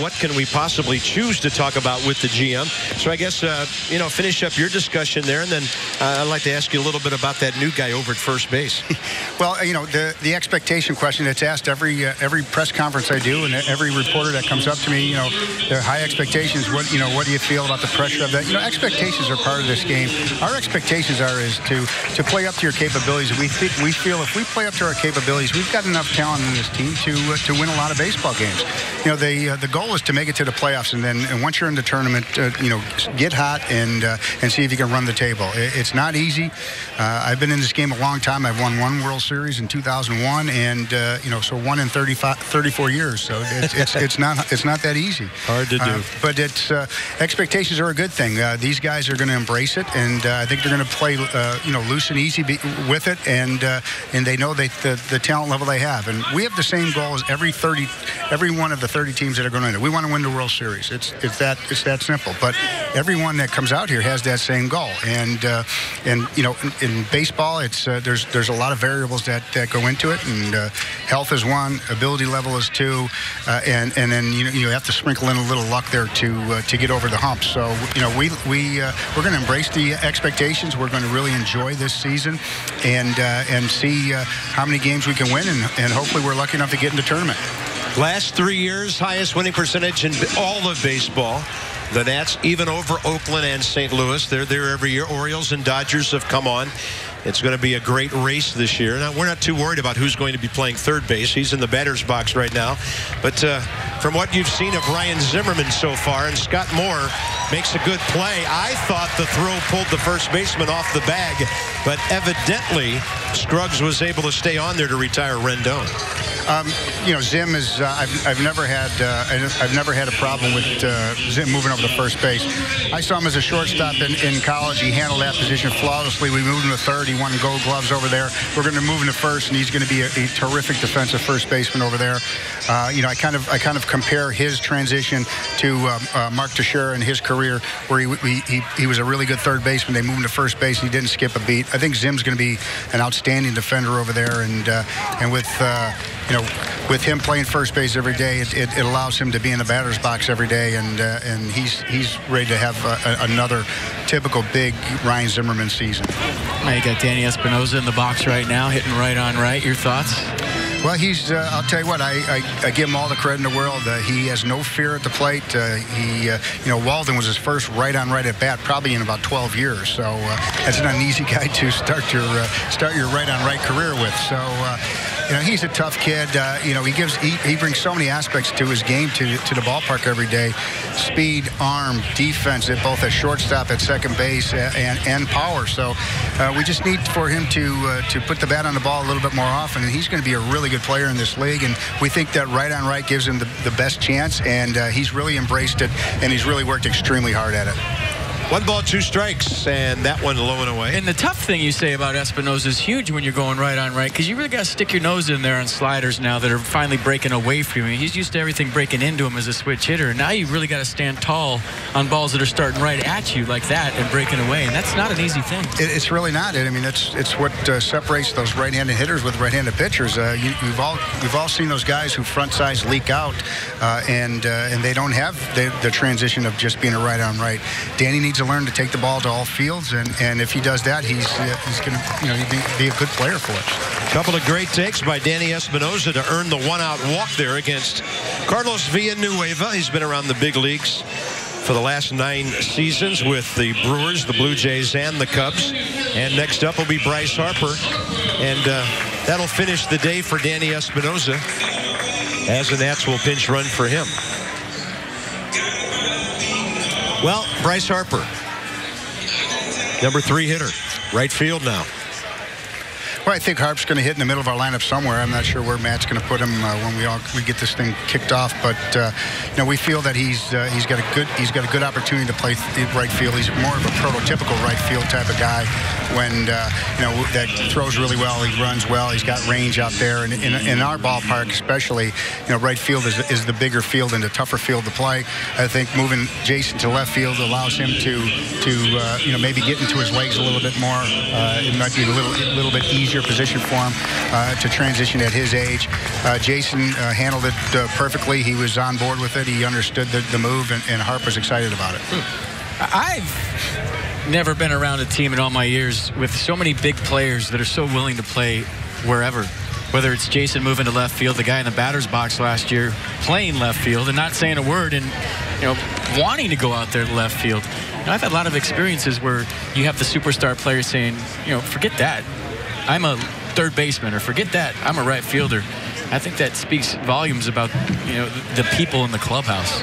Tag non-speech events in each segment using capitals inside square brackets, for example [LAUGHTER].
what can we possibly choose to talk about with the GM. So I guess, uh, you know, finish up your discussion there, and then uh, I'd like to ask you a little bit about that new guy over at first base. [LAUGHS] well, you know, the, the expectation question that's asked every uh, every press conference I do, and every reporter that comes up to me, you know, the high expectations. What you know, what do you feel about the pressure of that? You know, expectations are part of this game. Our expectations are is to to play up to your capabilities. We think we feel if we play up to our capabilities, we've got enough talent in this team to uh, to win a lot of baseball games. You know, the uh, the goal is to make it to the playoffs, and then and once you're in the tournament, uh, you know, get hot and uh, and see if you can run the table. It, it's not easy. Uh, I've been in this game a long time. I've won one World Series in 2001, and uh, you know, so one in 35, 34 years. So it's, it's, [LAUGHS] it's not it's not that easy. Hard to do. but it's expectations are a good thing. these guys are going to embrace it, and I think they're going to play, you know, loose and easy with it, and and they know they, the the talent level they have. And we have the same goal as every 30, every one of the 30 teams that are going to it. We want to win the World Series. It's it's that it's that simple. But everyone that comes out here has that same goal. And uh, and you know, in, in baseball, it's uh, there's there's a lot of variables that, that go into it. And uh, health is one, ability level is two, uh, and and then you know, you have to sprinkle in a little luck there to uh, to get over the hump. So you know, we we uh, we're going to embrace the expectations. We're going to really enjoy this season, and and see how many games we can win, and, and hopefully we're lucky enough to get in the tournament. Last three years, highest winning percentage in all of baseball. The Nats, even over Oakland and St. Louis, they're there every year. Orioles and Dodgers have come on. It's going to be a great race this year. Now, we're not too worried about who's going to be playing third base. He's in the batter's box right now. But uh, from what you've seen of Ryan Zimmerman so far, and Scott Moore makes a good play, I thought the throw pulled the first baseman off the bag. But evidently, Scruggs was able to stay on there to retire Rendon. Um, you know, Zim is. Uh, I've, I've never had. Uh, I've never had a problem with uh, Zim moving over to first base. I saw him as a shortstop in, in college. He handled that position flawlessly. We moved him to third. He won Gold Gloves over there. We're going to move him to first, and he's going to be a, a, terrific defensive first baseman over there. Uh, you know, I kind of I kind of compare his transition to um, uh, Mark Teixeira in his career, where he, he he was a really good third baseman. They moved him to first base. And he didn't skip a beat. I think Zim's going to be an outstanding defender over there, and uh, and with you know, with him playing first base every day, it, it, it allows him to be in the batter's box every day, and uh, and he's he's ready to have a, another typical big Ryan Zimmerman season. Now you got Danny Espinosa in the box right now, hitting right on right. Your thoughts? Well, he's, uh, I'll tell you what, I, I, I, give him all the credit in the world. Uh, he has no fear at the plate. Uh, he, uh, you know, Walden was his first right on right at bat probably in about 12 years. So uh, that's not an easy [LAUGHS] guy to start your, uh, start your right on right career with. So, you know, he's a tough kid. Uh, you know, he gives he, he, brings so many aspects to his game to to the ballpark every day: speed, arm, defense, at both at shortstop, at second base, and and power. So uh, we just need for him to uh, to put the bat on the ball a little bit more often, and he's going to be a really good player in this league. And we think that right on right gives him the, the best chance, and uh, he's really embraced it, and he's really worked extremely hard at it. One ball, two strikes, and that one low and away. And the tough thing you say about Espinosa is huge when you're going right on right, because you really got to stick your nose in there on sliders now that are finally breaking away from you. He's used to everything breaking into him as a switch hitter, and now you really got to stand tall on balls that are starting right at you like that and breaking away, and that's not an easy thing. it's really not. I mean, it's it's what uh, separates those right-handed hitters with right-handed pitchers. Uh, you, have all we've all seen those guys who front sides leak out, uh, and uh, and they don't have the, the transition of just being a right on right. Danny needs to learn to take the ball to all fields, and, and if he does that, he's uh, he's going to you know be, be a good player for us. Couple of great takes by Danny Espinosa to earn the one-out walk there against Carlos Villanueva. He's been around the big leagues for the last nine seasons with the Brewers, the Blue Jays, and the Cubs. And next up will be Bryce Harper. And uh, that'll finish the day for Danny Espinosa as the Nats will pinch run for him. Well, Bryce Harper, number three hitter, right field now. Well, I think Harp's going to hit in the middle of our lineup somewhere. I'm not sure where Matt's going to put him uh, when we all we get this thing kicked off. But uh, you know, we feel that he's uh, he's got a good he's got a good opportunity to play right field. He's more of a prototypical right field type of guy. When uh, you know that throws really well, he runs well. He's got range out there. And in, in our ballpark, especially, you know, right field is, is the bigger field and the tougher field to play. I think moving Jason to left field allows him to to uh, you know maybe get into his legs a little bit more. Uh, it might be a little a little bit easier position for him uh, to transition at his age. Uh, Jason uh, handled it perfectly. He was on board with it. He understood the, the move, and, and Harp was excited about it. I've never been around a team in all my years with so many big players that are so willing to play wherever. Whether it's Jason moving to left field, the guy in the batter's box last year playing left field and not saying a word and you know wanting to go out there to left field. And I've had a lot of experiences where you have the superstar player saying, you know, forget that. I'm a third baseman or forget that. I'm a right fielder. I think that speaks volumes about you know the people in the clubhouse.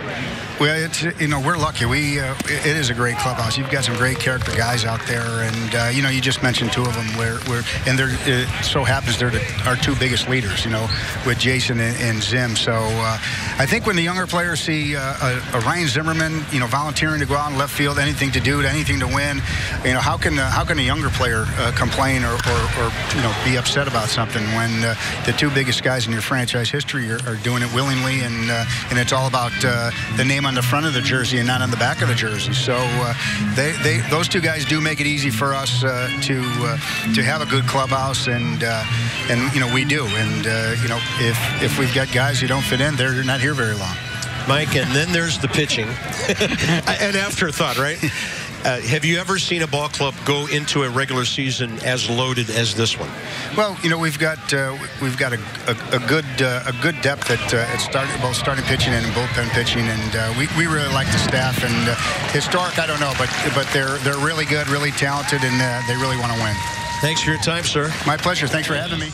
Well, it's you know we're lucky. We uh, it is a great clubhouse. You've got some great character guys out there, and uh, you know you just mentioned two of them. Where where and they're it so happens they're the, our two biggest leaders. You know, with Jason and, and Zim. So uh, I think when the younger players see uh, a, a, Ryan Zimmerman, you know, volunteering to go out in left field, anything to do, anything to win, you know, how can uh, how can a younger player uh, complain or, or, or, you know be upset about something when the two biggest guys in your franchise history are, are doing it willingly and and it's all about the name on on the front of the jersey and not on the back of the jersey. So uh, they, they, those two guys do make it easy for us uh, to uh, to have a good clubhouse, and uh, and you know we do. And uh, you know if if we've got guys who don't fit in, they're not here very long. Mike, and then there's the pitching. [LAUGHS] An afterthought, right? Uh, have you ever seen a ball club go into a regular season as loaded as this one? Well, you know we've got uh, we've got a, a, a good uh, a good depth at, uh, at starting both starting pitching and bullpen pitching, and uh, we, we really like the staff. And uh, historic, I don't know, but but they're they're really good, really talented, and they really want to win. Thanks for your time, sir. My pleasure. Thanks for having me.